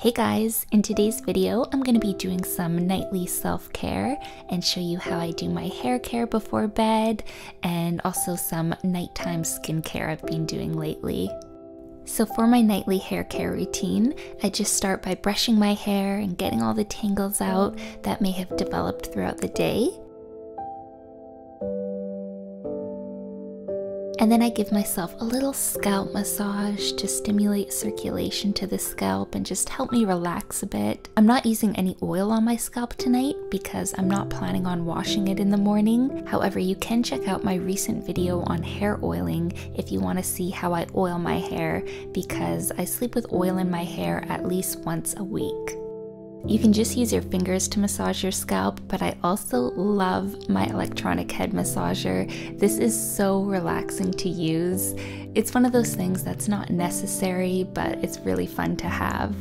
Hey guys, in today's video, I'm going to be doing some nightly self-care and show you how I do my hair care before bed and also some nighttime skincare I've been doing lately. So for my nightly hair care routine, I just start by brushing my hair and getting all the tangles out that may have developed throughout the day. And then I give myself a little scalp massage to stimulate circulation to the scalp and just help me relax a bit. I'm not using any oil on my scalp tonight because I'm not planning on washing it in the morning. However, you can check out my recent video on hair oiling if you want to see how I oil my hair because I sleep with oil in my hair at least once a week. You can just use your fingers to massage your scalp, but I also love my electronic head massager. This is so relaxing to use. It's one of those things that's not necessary, but it's really fun to have.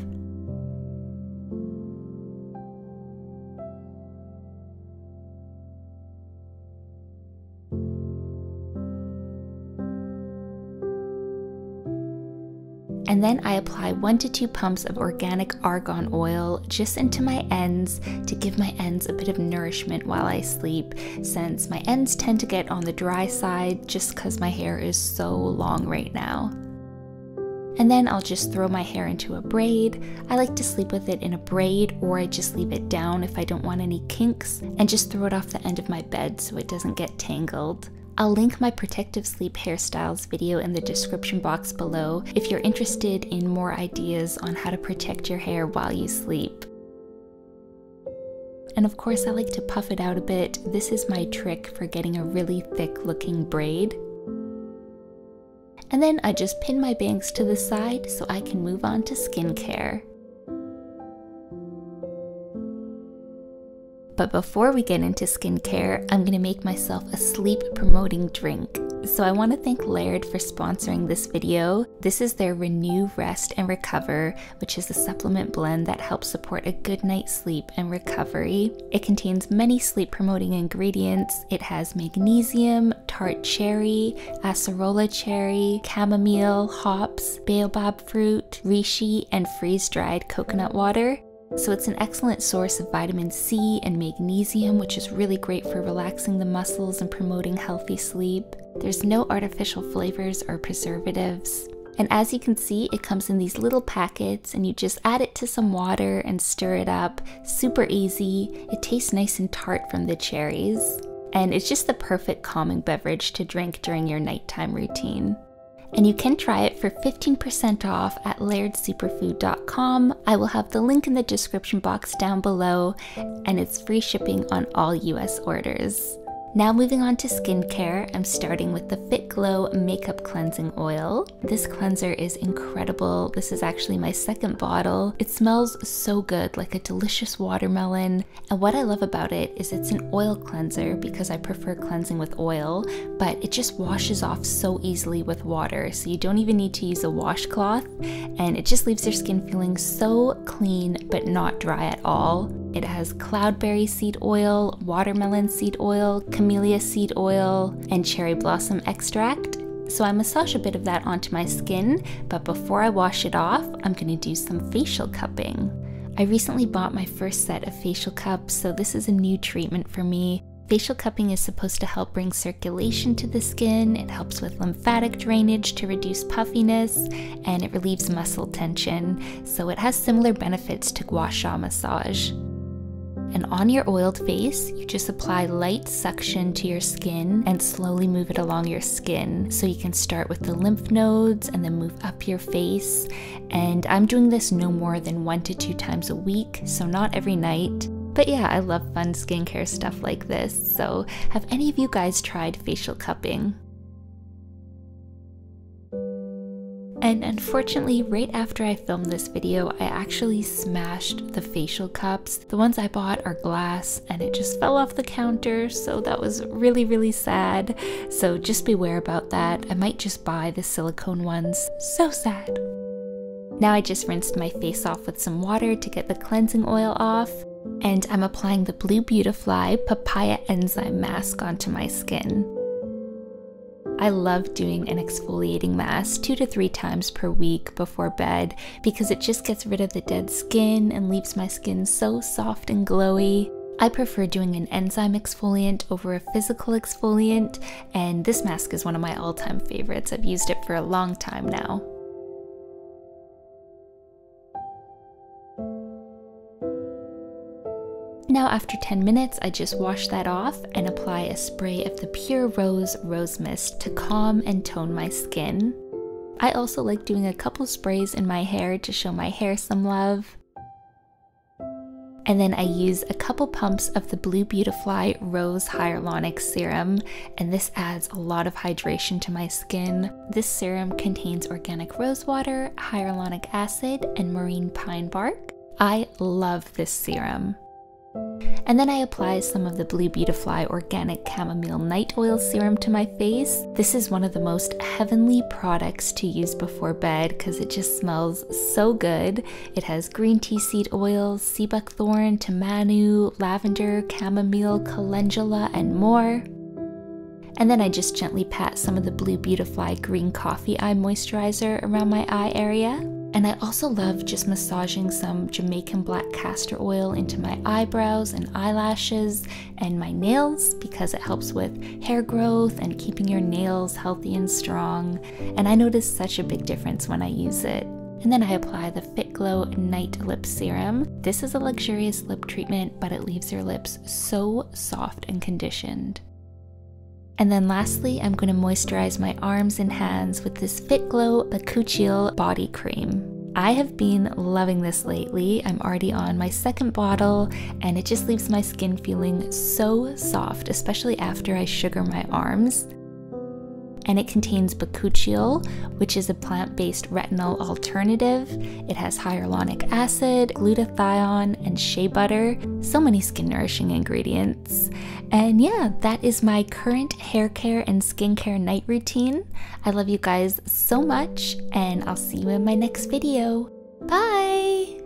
And then I apply one to two pumps of organic argan oil just into my ends to give my ends a bit of nourishment while I sleep, since my ends tend to get on the dry side just because my hair is so long right now. And then I'll just throw my hair into a braid. I like to sleep with it in a braid or I just leave it down if I don't want any kinks and just throw it off the end of my bed so it doesn't get tangled. I'll link my protective sleep hairstyles video in the description box below if you're interested in more ideas on how to protect your hair while you sleep. And of course, I like to puff it out a bit. This is my trick for getting a really thick looking braid. And then I just pin my bangs to the side so I can move on to skincare. But before we get into skincare, I'm gonna make myself a sleep promoting drink. So I wanna thank Laird for sponsoring this video. This is their Renew, Rest, and Recover, which is a supplement blend that helps support a good night's sleep and recovery. It contains many sleep promoting ingredients. It has magnesium, tart cherry, acerola cherry, chamomile, hops, baobab fruit, reishi, and freeze dried coconut water. So it's an excellent source of vitamin C and magnesium, which is really great for relaxing the muscles and promoting healthy sleep. There's no artificial flavors or preservatives. And as you can see, it comes in these little packets and you just add it to some water and stir it up. Super easy. It tastes nice and tart from the cherries. And it's just the perfect calming beverage to drink during your nighttime routine and you can try it for 15% off at lairdsuperfood.com. I will have the link in the description box down below, and it's free shipping on all US orders. Now moving on to skincare, I'm starting with the Fit Glow Makeup Cleansing Oil. This cleanser is incredible. This is actually my second bottle. It smells so good, like a delicious watermelon. And what I love about it is it's an oil cleanser because I prefer cleansing with oil, but it just washes off so easily with water. So you don't even need to use a washcloth and it just leaves your skin feeling so clean but not dry at all. It has cloudberry seed oil, watermelon seed oil, camellia seed oil, and cherry blossom extract. So I massage a bit of that onto my skin, but before I wash it off, I'm gonna do some facial cupping. I recently bought my first set of facial cups, so this is a new treatment for me. Facial cupping is supposed to help bring circulation to the skin, it helps with lymphatic drainage to reduce puffiness, and it relieves muscle tension, so it has similar benefits to gua sha massage. And on your oiled face, you just apply light suction to your skin and slowly move it along your skin. So you can start with the lymph nodes and then move up your face. And I'm doing this no more than one to two times a week, so not every night. But yeah, I love fun skincare stuff like this. So, have any of you guys tried facial cupping? And unfortunately, right after I filmed this video, I actually smashed the facial cups. The ones I bought are glass and it just fell off the counter, so that was really, really sad. So just beware about that. I might just buy the silicone ones. So sad. Now I just rinsed my face off with some water to get the cleansing oil off, and I'm applying the Blue Beautifly Papaya Enzyme Mask onto my skin. I love doing an exfoliating mask two to three times per week before bed because it just gets rid of the dead skin and leaves my skin so soft and glowy. I prefer doing an enzyme exfoliant over a physical exfoliant, and this mask is one of my all time favorites. I've used it for a long time now. Now after 10 minutes, I just wash that off and apply a spray of the Pure Rose Rose Mist to calm and tone my skin. I also like doing a couple sprays in my hair to show my hair some love. And then I use a couple pumps of the Blue Beautifly Rose Hyaluronic Serum, and this adds a lot of hydration to my skin. This serum contains organic rose water, hyaluronic acid, and marine pine bark. I love this serum. And then I apply some of the Blue Beautifly Organic Chamomile Night Oil Serum to my face. This is one of the most heavenly products to use before bed because it just smells so good. It has green tea seed oil, sea buckthorn, tamanu, lavender, chamomile, calendula, and more. And then I just gently pat some of the Blue Beautifly Green Coffee Eye Moisturizer around my eye area. And I also love just massaging some Jamaican black castor oil into my eyebrows and eyelashes and my nails because it helps with hair growth and keeping your nails healthy and strong. And I notice such a big difference when I use it. And then I apply the Fit Glow Night Lip Serum. This is a luxurious lip treatment, but it leaves your lips so soft and conditioned. And then lastly, I'm going to moisturize my arms and hands with this Fit Glow Bakuchiol Body Cream. I have been loving this lately. I'm already on my second bottle, and it just leaves my skin feeling so soft, especially after I sugar my arms and it contains bakuchiol, which is a plant based retinol alternative. It has hyaluronic acid, glutathione, and shea butter. So many skin nourishing ingredients. And yeah, that is my current hair care and skincare night routine. I love you guys so much, and I'll see you in my next video. Bye!